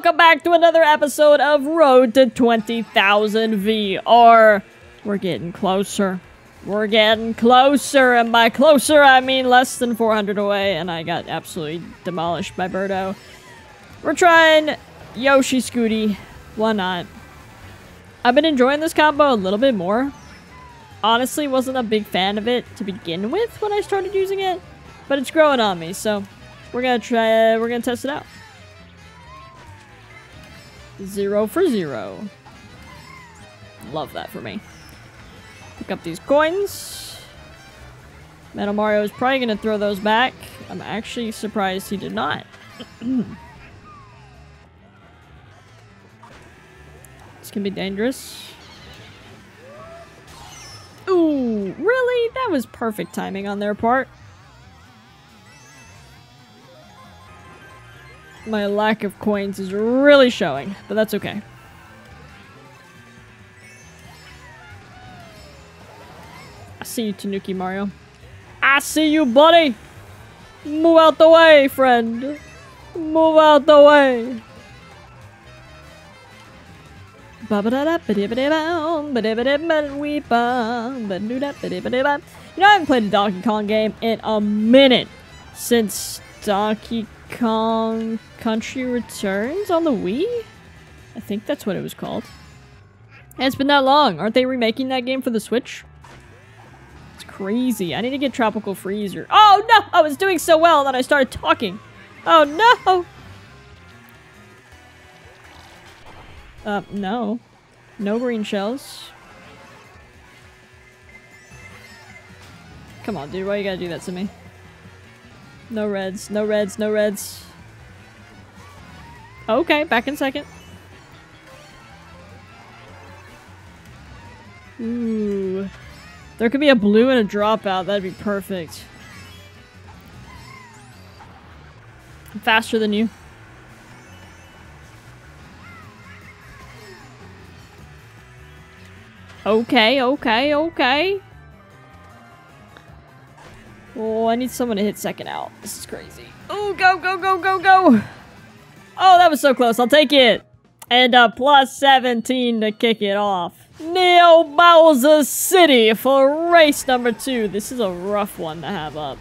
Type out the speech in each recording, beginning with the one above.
welcome back to another episode of Road to 20,000 VR. We're getting closer. We're getting closer, and by closer I mean less than 400 away, and I got absolutely demolished by Birdo. We're trying Yoshi Scooty. Why not? I've been enjoying this combo a little bit more. Honestly, wasn't a big fan of it to begin with when I started using it, but it's growing on me, so we're gonna try. we're gonna test it out. Zero for zero. Love that for me. Pick up these coins. Metal Mario is probably gonna throw those back. I'm actually surprised he did not. this can be dangerous. Ooh, really? That was perfect timing on their part. My lack of coins is really showing, but that's okay. I see you, Tanuki Mario. I see you, buddy! Move out the way, friend! Move out the way! You know, I haven't played a Donkey Kong game in a minute since Donkey Kong Country Returns on the Wii? I think that's what it was called. And it's been that long. Aren't they remaking that game for the Switch? It's crazy. I need to get Tropical Freeze. Oh no! I was doing so well that I started talking. Oh no! Uh, no. No green shells. Come on, dude. Why you gotta do that to me? No reds, no reds, no reds. Okay, back in second. Ooh. There could be a blue and a dropout. That'd be perfect. I'm faster than you. Okay, okay, okay. Oh, I need someone to hit second out. This is crazy. Oh, go, go, go, go, go! Oh, that was so close. I'll take it. And a plus 17 to kick it off. Neo Bowser City for race number two. This is a rough one to have up.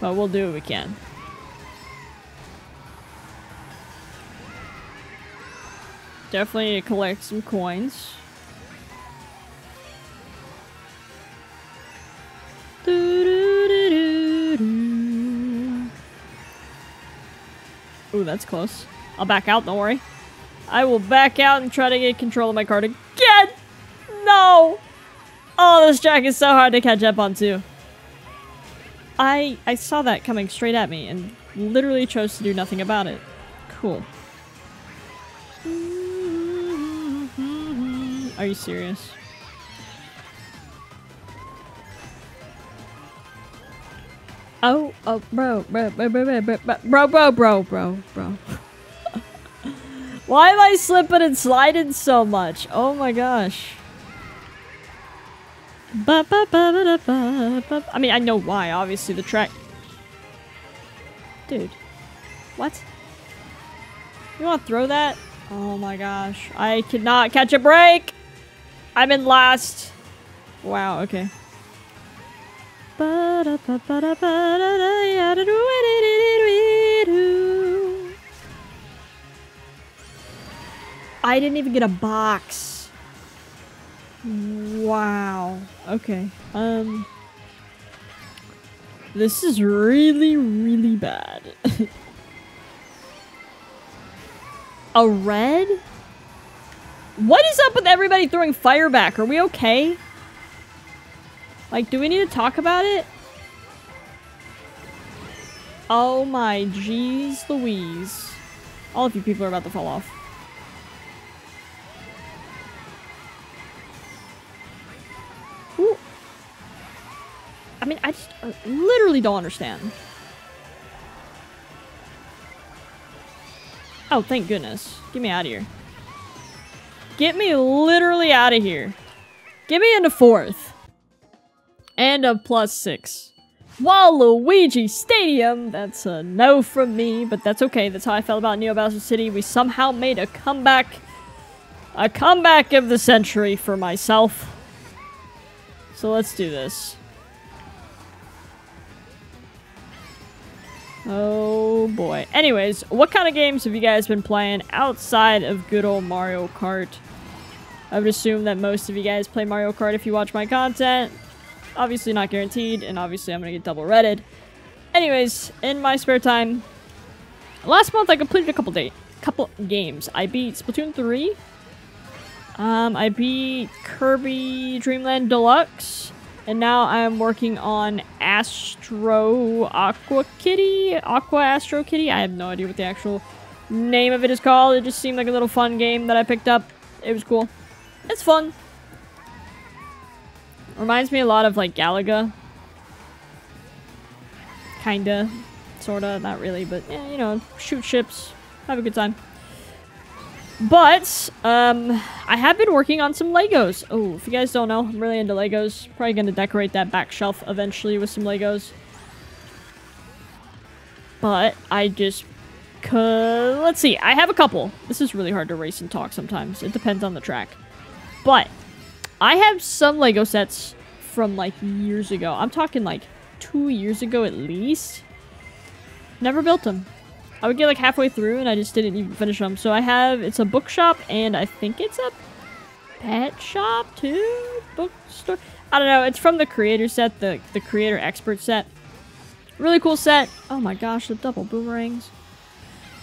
But we'll do what we can. Definitely need to collect some coins. Ooh, that's close. I'll back out, don't worry. I will back out and try to get control of my card again! No! Oh, this track is so hard to catch up on, too. I, I saw that coming straight at me and literally chose to do nothing about it. Cool. Are you serious? Oh, oh, bro, bro, bro, bro, bro, bro, bro, bro, bro, bro. Why am I slipping and sliding so much? Oh my gosh. I mean, I know why, obviously, the track... Dude. What? You want to throw that? Oh my gosh. I cannot catch a break! I'm in last. Wow, okay. I didn't even get a box. Wow. Okay. Um. This is really, really bad. a red? What is up with everybody throwing fire back? Are we okay? Like, do we need to talk about it? Oh my jeez Louise. All of you people are about to fall off. Ooh. I mean, I just uh, literally don't understand. Oh, thank goodness. Get me out of here. Get me literally out of here. Get me into fourth. And a plus six. Waluigi Stadium. That's a no from me, but that's okay. That's how I felt about Neo Bowser City. We somehow made a comeback. A comeback of the century for myself. So let's do this. Oh boy. Anyways, what kind of games have you guys been playing outside of good old Mario Kart? I would assume that most of you guys play Mario Kart if you watch my content. Obviously not guaranteed, and obviously I'm gonna get double redded. Anyways, in my spare time, last month I completed a couple day, couple games. I beat Splatoon 3. Um, I beat Kirby Dreamland Deluxe. And now I'm working on Astro Aqua Kitty? Aqua Astro Kitty? I have no idea what the actual name of it is called. It just seemed like a little fun game that I picked up. It was cool. It's fun. Reminds me a lot of like Galaga. Kinda. Sorta. Not really, but yeah, you know, shoot ships. Have a good time. But, um, I have been working on some Legos. Oh, if you guys don't know, I'm really into Legos. Probably gonna decorate that back shelf eventually with some Legos. But, I just... Let's see, I have a couple. This is really hard to race and talk sometimes. It depends on the track. But, I have some Lego sets from, like, years ago. I'm talking, like, two years ago at least. Never built them. I would get like halfway through and I just didn't even finish them. So I have, it's a bookshop and I think it's a pet shop too? Bookstore? I don't know. It's from the creator set, the, the creator expert set. Really cool set. Oh my gosh, the double boomerangs.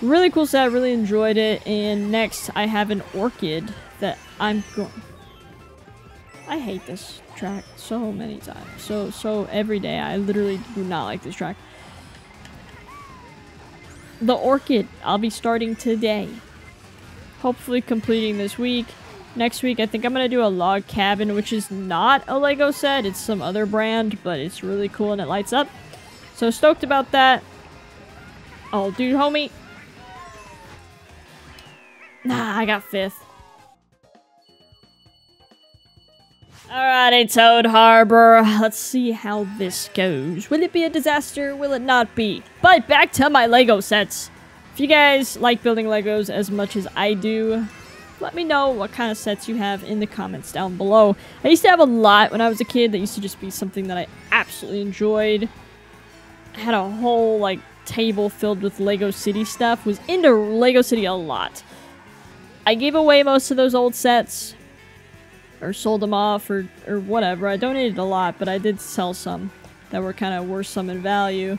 Really cool set. Really enjoyed it. And next I have an orchid that I'm going... I hate this track so many times. So, so every day. I literally do not like this track the orchid. I'll be starting today. Hopefully completing this week. Next week, I think I'm going to do a log cabin, which is not a Lego set. It's some other brand, but it's really cool and it lights up. So stoked about that. Oh, dude, homie. Nah, I got fifth. Alrighty, Toad Harbor. Let's see how this goes. Will it be a disaster? Will it not be? But back to my Lego sets. If you guys like building Legos as much as I do, let me know what kind of sets you have in the comments down below. I used to have a lot when I was a kid that used to just be something that I absolutely enjoyed. I had a whole, like, table filled with Lego City stuff. Was into Lego City a lot. I gave away most of those old sets or sold them off or, or whatever. I donated a lot, but I did sell some that were kind of worth some in value.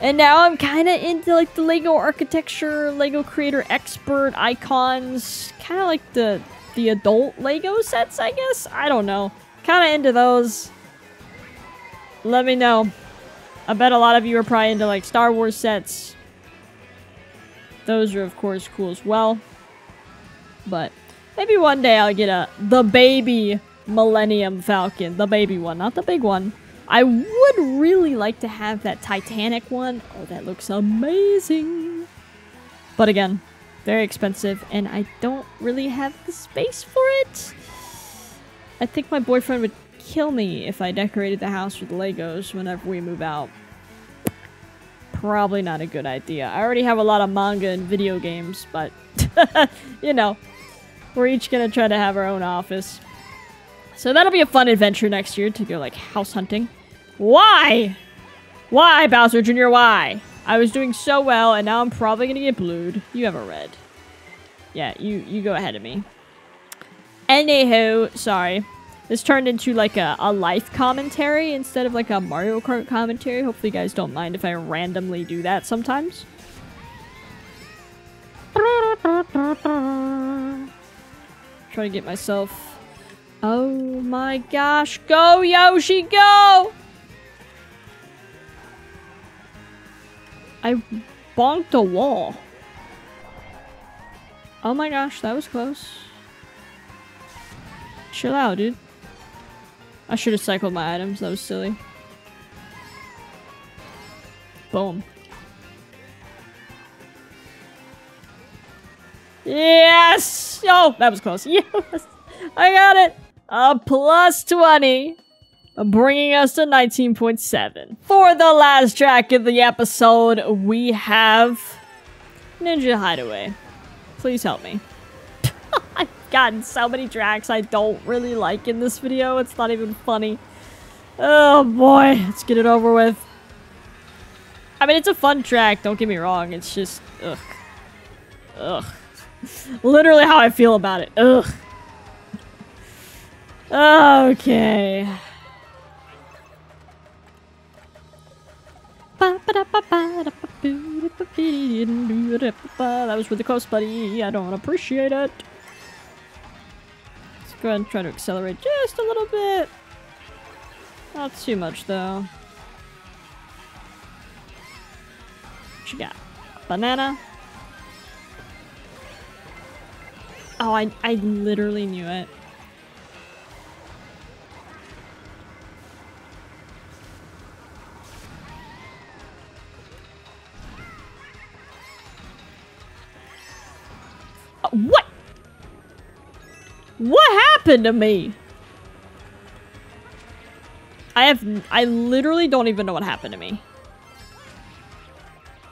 And now I'm kind of into like the Lego architecture, Lego creator expert icons, kind of like the the adult Lego sets, I guess. I don't know. Kind of into those. Let me know. I bet a lot of you are probably into like Star Wars sets. Those are of course cool as well. But Maybe one day I'll get a the baby Millennium Falcon. The baby one, not the big one. I would really like to have that Titanic one. Oh, that looks amazing. But again, very expensive, and I don't really have the space for it. I think my boyfriend would kill me if I decorated the house with Legos whenever we move out. Probably not a good idea. I already have a lot of manga and video games, but, you know, we're each gonna try to have our own office. So that'll be a fun adventure next year to go like house hunting. Why? Why, Bowser Jr., why? I was doing so well and now I'm probably gonna get blued. You have a red. Yeah, you, you go ahead of me. Anywho, sorry. This turned into like a, a life commentary instead of like a Mario Kart commentary. Hopefully you guys don't mind if I randomly do that sometimes. Try to get myself... Oh my gosh. Go, Yoshi, go! I bonked a wall. Oh my gosh, that was close. Chill out, dude. I should have cycled my items. That was silly. Boom. Yes! Oh, that was close. Yes! I got it! A plus 20! bringing us to 19.7. For the last track of the episode, we have Ninja Hideaway. Please help me. I've gotten so many tracks I don't really like in this video. It's not even funny. Oh boy, let's get it over with. I mean, it's a fun track, don't get me wrong. It's just, ugh. Ugh. Literally how I feel about it. Ugh. Okay. That was the coast, buddy. I don't appreciate it. Let's go ahead and try to accelerate just a little bit. Not too much, though. What you got? Banana? Oh, I, I literally knew it. Uh, what? What happened to me? I have- I literally don't even know what happened to me.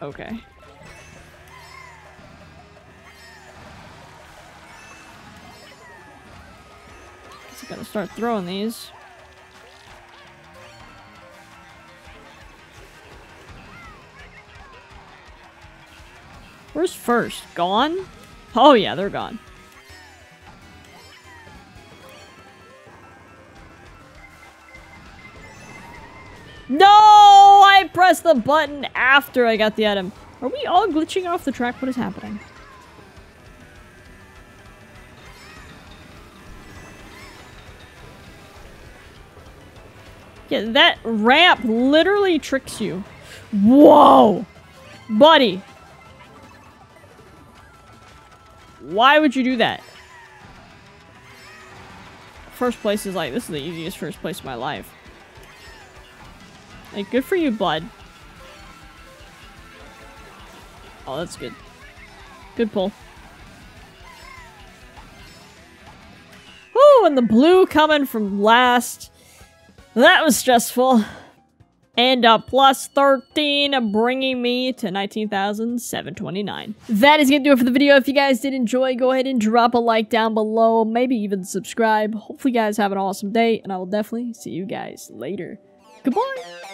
Okay. Start throwing these. Where's first? Gone? Oh yeah, they're gone. No! I pressed the button after I got the item. Are we all glitching off the track? What is happening? Yeah, that ramp literally tricks you. Whoa! Buddy! Why would you do that? First place is like, this is the easiest first place of my life. Like, good for you, bud. Oh, that's good. Good pull. Woo, and the blue coming from last. That was stressful. And a plus 13, uh, bringing me to 19,729. That is going to do it for the video. If you guys did enjoy, go ahead and drop a like down below. Maybe even subscribe. Hopefully you guys have an awesome day, and I will definitely see you guys later. Goodbye!